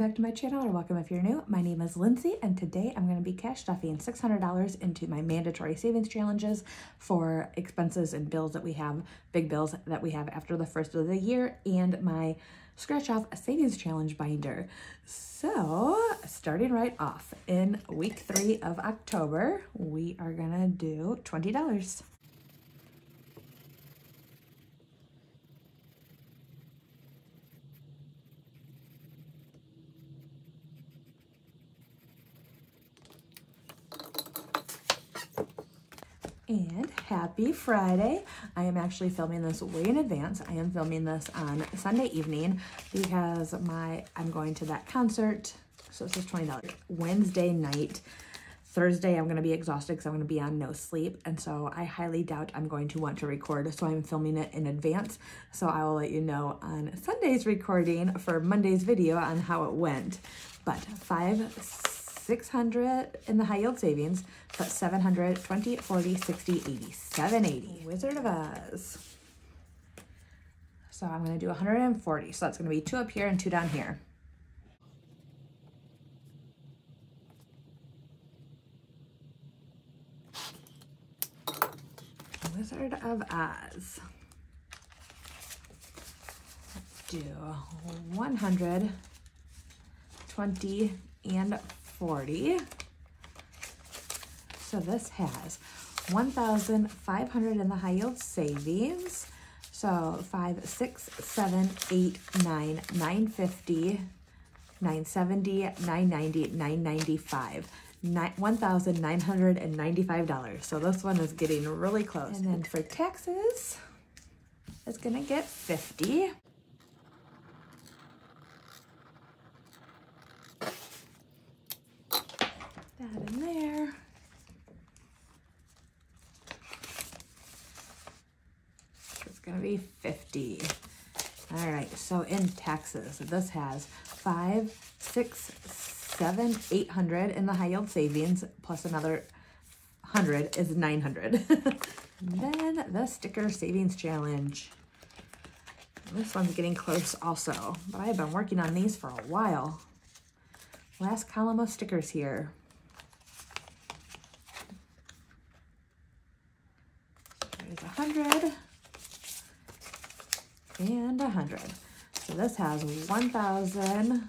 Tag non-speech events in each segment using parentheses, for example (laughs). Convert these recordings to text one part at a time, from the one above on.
back to my channel or welcome if you're new. My name is Lindsay and today I'm going to be cash stuffing $600 into my mandatory savings challenges for expenses and bills that we have, big bills that we have after the first of the year and my scratch off savings challenge binder. So starting right off in week three of October, we are going to do $20. And happy Friday. I am actually filming this way in advance. I am filming this on Sunday evening because my I'm going to that concert. So this is $20. Wednesday night. Thursday, I'm going to be exhausted because I'm going to be on no sleep. And so I highly doubt I'm going to want to record. So I'm filming it in advance. So I will let you know on Sunday's recording for Monday's video on how it went. But five, 600 in the high yield savings, but 700, 20, 40, 60, 80, 780. Wizard of Oz. So I'm going to do 140. So that's going to be two up here and two down here. Wizard of Oz. Let's do 100, 20, and 40. So this has 1,500 in the high yield savings. So 5, 6, 7, 8, 9, 950, 970, 990, 995. $1,995. So this one is getting really close. And then for taxes, it's gonna get 50. That in there. It's gonna be 50. All right, so in taxes, this has five, six, seven, 800 in the high yield savings, plus another 100 is 900. (laughs) then the sticker savings challenge. This one's getting close also, but I've been working on these for a while. Last column of stickers here. There's a 100 and a 100. So this has 1,000,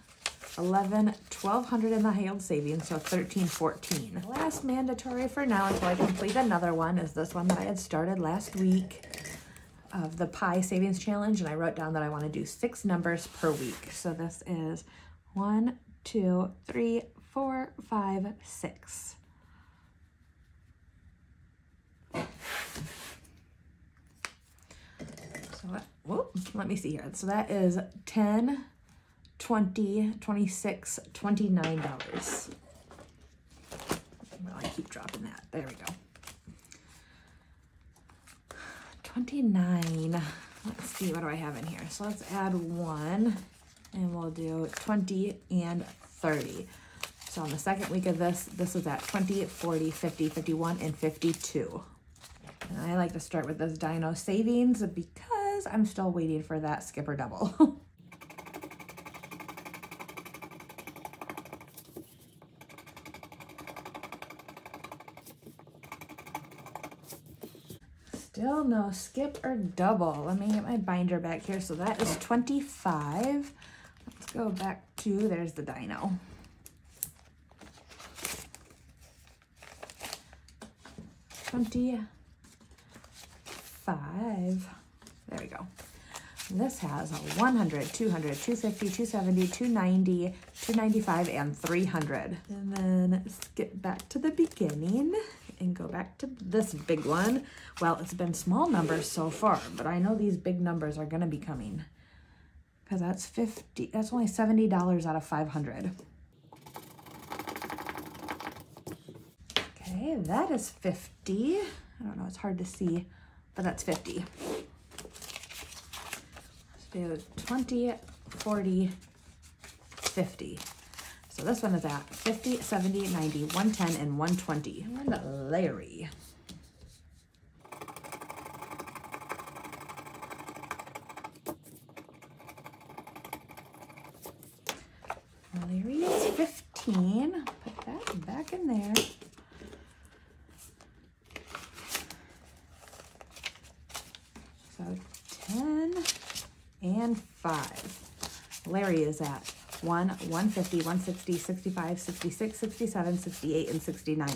11, 1,200 in the yield savings, so 13, 14. Last mandatory for now until I complete another one is this one that I had started last week of the pie savings challenge and I wrote down that I want to do six numbers per week. So this is one, two, three, four, five, six. So let, whoop, let me see here. So that is 10, 20, 26, $29. Well, I keep dropping that. There we go. 29. Let's see, what do I have in here? So let's add one and we'll do 20 and 30. So on the second week of this, this is at 20, 40, 50, 51, and 52. And I like to start with this Dino Savings because I'm still waiting for that skipper double. (laughs) Still no skip or double. Let me get my binder back here. So that is 25. Let's go back to, there's the dino. Twenty-five. There we go. This has 100, 200, 250, 270, 290, 295, and 300. And then skip back to the beginning and go back to this big one. Well, it's been small numbers so far, but I know these big numbers are going to be coming. Because that's 50, that's only $70 out of 500. Okay, that is 50. I don't know, it's hard to see, but that's 50 do 20, 40, 50. So this one is at 50, 70, 90, 110, and 120. And Larry. Larry is 15. Put that back in there. So 10 and 5. Larry is at 1, 150, 160, 65, 66, 67, 68, and 69.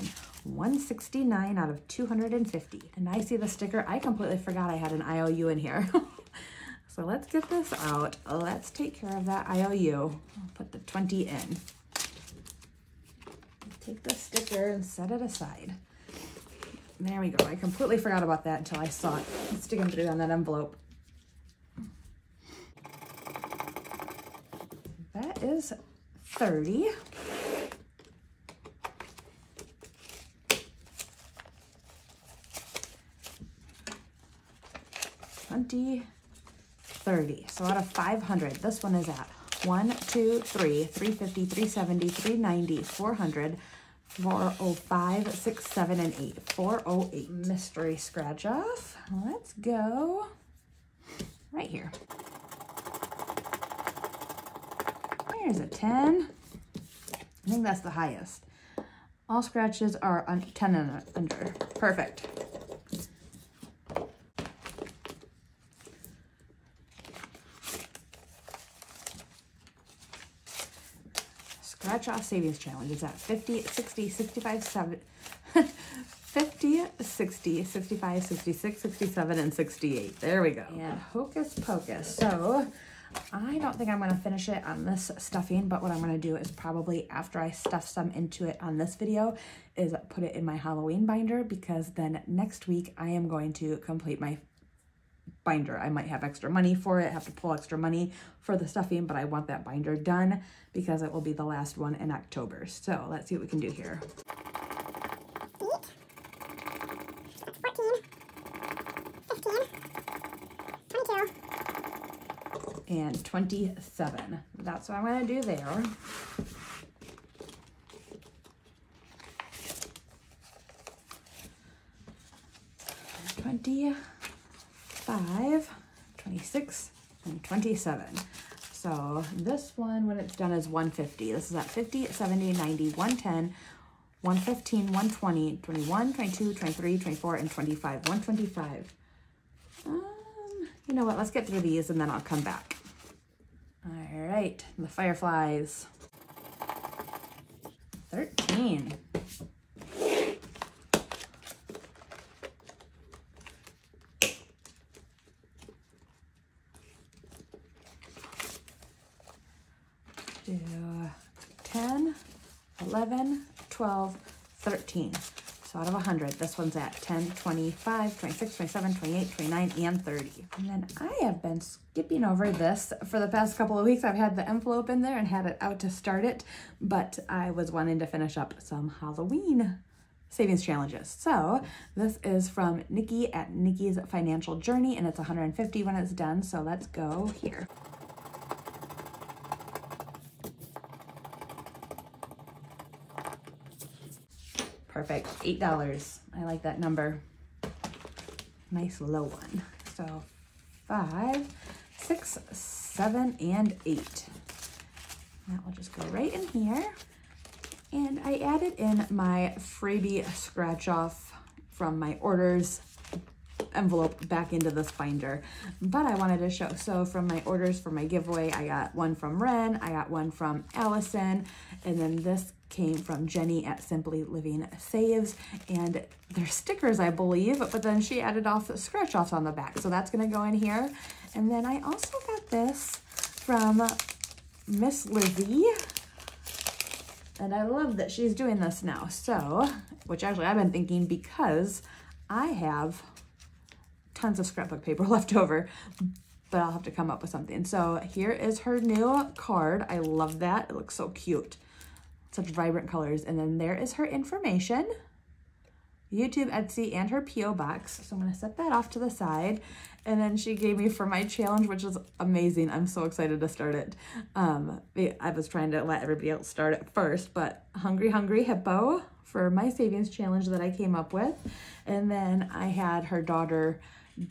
169 out of 250. And I see the sticker. I completely forgot I had an IOU in here. (laughs) so let's get this out. Let's take care of that IOU. I'll put the 20 in. Take the sticker and set it aside. There we go. I completely forgot about that until I saw it sticking through on that envelope. That is 30. Twenty, thirty. So out of 500, this one is at 1, 2, 3, 350, 370, 390, 400, 405, 6, 7, and 8. 408. Mystery scratch off. Let's go right here. There's a 10. I think that's the highest. All scratches are on 10 and under. Perfect. Scratch off savings challenge is at 50, 60, 65, 7, (laughs) 50, 60, 65, 66, 67, and 68. There we go. And hocus pocus. So I don't think I'm going to finish it on this stuffing, but what I'm going to do is probably after I stuff some into it on this video is put it in my Halloween binder because then next week I am going to complete my binder. I might have extra money for it, have to pull extra money for the stuffing, but I want that binder done because it will be the last one in October. So let's see what we can do here. 14, 15, 22, and 27. That's what I'm going to do there. Twenty. 25, 26, and 27. So this one, when it's done, is 150. This is at 50, 70, 90, 110, 115, 120, 21, 22, 23, 24, and 25. 125. Um, you know what? Let's get through these and then I'll come back. Right, the fireflies. 13. do 10, 11, 12, 13. Out of 100, this one's at 10, 25, 26, 27, 28, 29, and 30. And then I have been skipping over this for the past couple of weeks. I've had the envelope in there and had it out to start it, but I was wanting to finish up some Halloween savings challenges. So this is from Nikki at Nikki's Financial Journey, and it's 150 when it's done. So let's go here. Perfect, $8. I like that number. Nice low one. So five, six, seven, and eight. That will just go right in here. And I added in my freebie scratch off from my orders envelope back into this binder. But I wanted to show, so from my orders for my giveaway, I got one from Ren, I got one from Allison, and then this came from Jenny at Simply Living Saves, and they're stickers, I believe, but then she added off the scratch offs on the back, so that's gonna go in here. And then I also got this from Miss Lizzie, and I love that she's doing this now. So, which actually I've been thinking because I have tons of scrapbook paper (laughs) left over, but I'll have to come up with something. So here is her new card. I love that. It looks so cute such vibrant colors. And then there is her information, YouTube, Etsy, and her P.O. box. So I'm to set that off to the side. And then she gave me for my challenge, which is amazing. I'm so excited to start it. Um, I was trying to let everybody else start it first, but Hungry Hungry Hippo for my savings challenge that I came up with. And then I had her daughter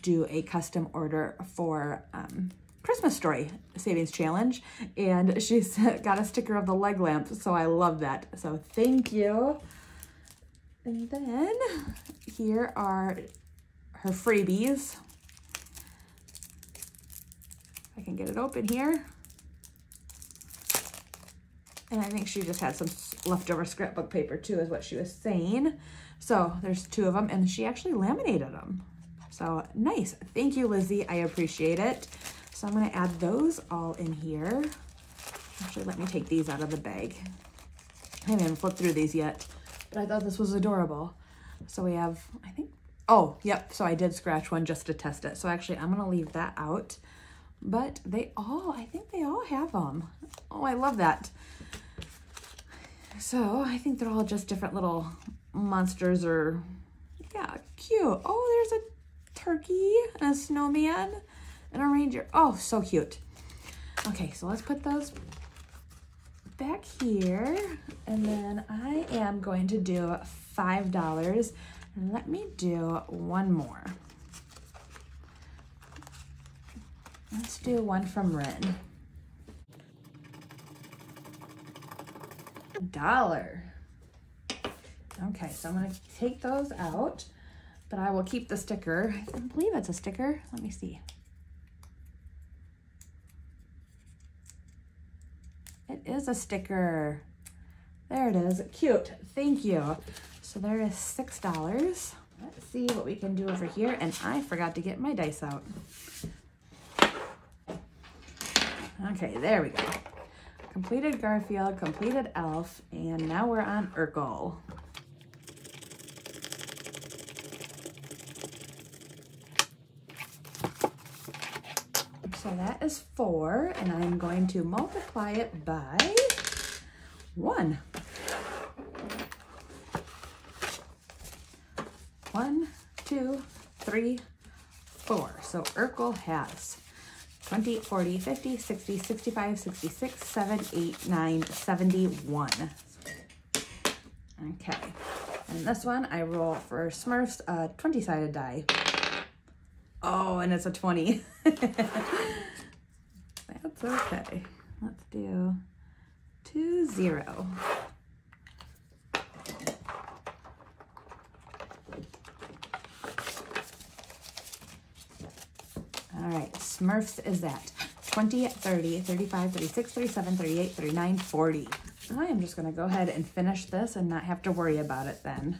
do a custom order for um, Christmas Story Savings Challenge, and she's (laughs) got a sticker of the leg lamp, so I love that. So thank you. And then here are her freebies. I can get it open here. And I think she just had some leftover scrapbook paper too, is what she was saying. So there's two of them, and she actually laminated them. So nice. Thank you, Lizzie. I appreciate it. So I'm to add those all in here. Actually, let me take these out of the bag. I haven't even flipped through these yet, but I thought this was adorable. So we have, I think, oh, yep. So I did scratch one just to test it. So actually, I'm to leave that out. But they all, I think they all have them. Oh, I love that. So I think they're all just different little monsters or, yeah, cute. Oh, there's a turkey, and a snowman, and a reindeer. Oh, so cute. Okay, so let's put those back here. And then I am going to do $5. Let me do one more. Let's do one from Ren. Dollar. Okay, so I'm gonna take those out, but I will keep the sticker. I believe it's a sticker. Let me see. Is a sticker. There it is, cute, thank you. So there is $6. Let's see what we can do over here. And I forgot to get my dice out. Okay, there we go. Completed Garfield, completed Elf, and now we're on Urkel. So that is four, and I'm going to multiply it by one. One, two, three, four. So Urkel has 20, 40, 50, 60, 65, 66, 7, 8, 9, 71. Okay. And this one, I roll for Smurfs a 20-sided die. Oh, and it's a 20. (laughs) That's okay. Let's do two, zero. All right, Smurfs is that. 20, 30, 35, 36, 37, 38, 39, 40. I am just gonna go ahead and finish this and not have to worry about it then.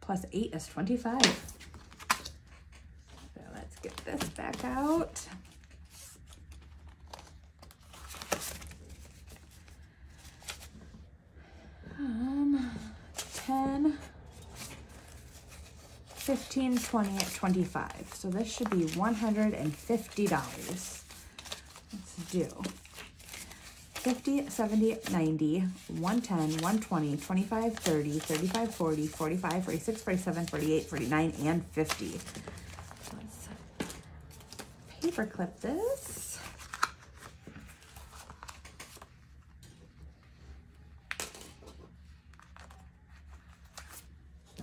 Plus 8 is 25. So let's get this back out. Um, 10, 15, 20, 25. So this should be $150. Let's do 50, 70, 90, 110, 120, 25, 30, 35, 40, 45, 46, 47, 48, 49, and 50. Let's paper clip this.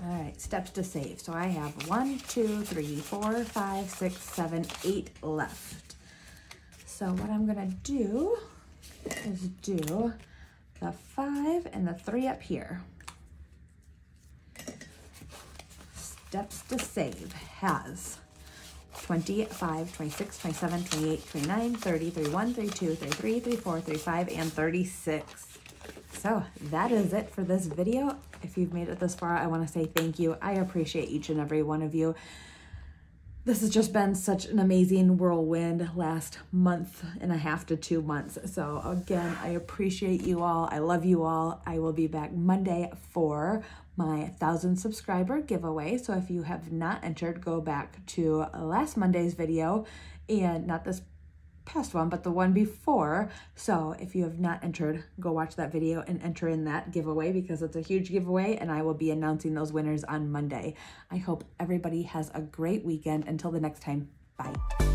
All right, steps to save. So I have one, two, three, four, five, six, seven, eight left. So what I'm gonna do is do the five and the three up here. Steps to save has 25, 26, 27, 28, 29, 30, 31, 32, 33, 34, 35, and 36. So that is it for this video. If you've made it this far, I want to say thank you. I appreciate each and every one of you this has just been such an amazing whirlwind last month and a half to two months. So again, I appreciate you all. I love you all. I will be back Monday for my thousand subscriber giveaway. So if you have not entered, go back to last Monday's video and not this past one, but the one before. So if you have not entered, go watch that video and enter in that giveaway because it's a huge giveaway and I will be announcing those winners on Monday. I hope everybody has a great weekend. Until the next time, bye.